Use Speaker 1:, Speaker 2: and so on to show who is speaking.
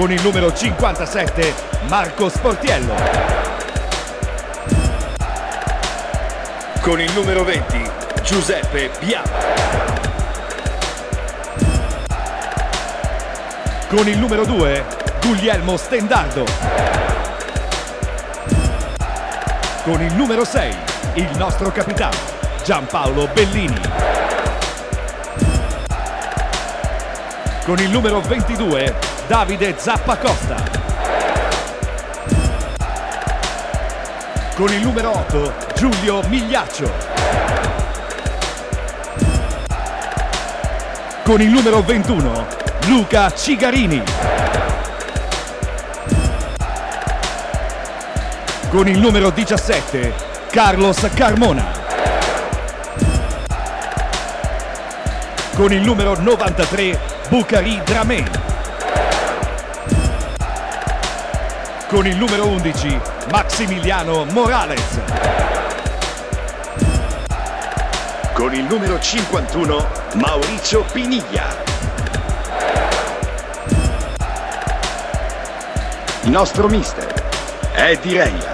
Speaker 1: Con il numero 57 Marco Sportiello.
Speaker 2: Con il numero 20 Giuseppe Bianco.
Speaker 1: Con il numero 2 Guglielmo Stendardo. Con il numero 6 il nostro capitano Giampaolo Bellini. Con il numero 22 Davide Zappacosta. Con il numero 8 Giulio Migliaccio. Con il numero 21 Luca Cigarini. Con il numero 17 Carlos Carmona. Con il numero 93 Bucari Dramen. Con il numero 11 Maximiliano Morales.
Speaker 2: Con il numero 51 Mauricio Piniglia. Il nostro mister, Eddie Reina.